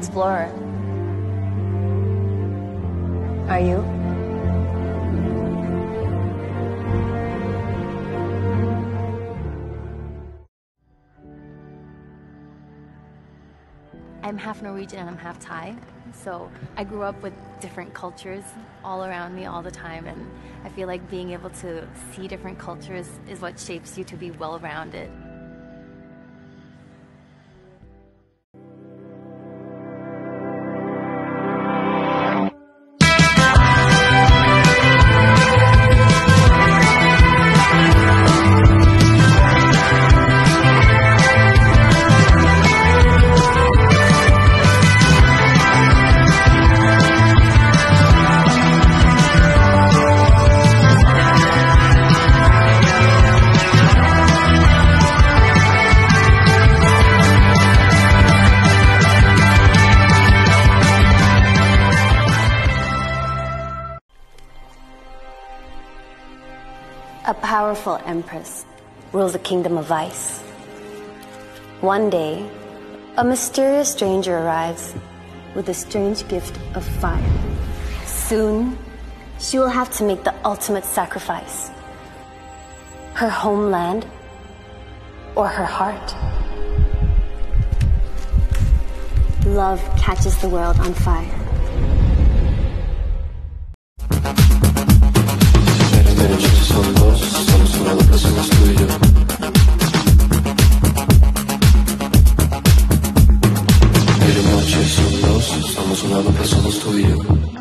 explorer. Are you? I'm half Norwegian and I'm half Thai. So I grew up with different cultures all around me all the time. And I feel like being able to see different cultures is what shapes you to be well rounded. A powerful empress rules a kingdom of ice. One day, a mysterious stranger arrives with a strange gift of fire. Soon, she will have to make the ultimate sacrifice her homeland or her heart. Love catches the world on fire. Siamo sulla propria solo sto io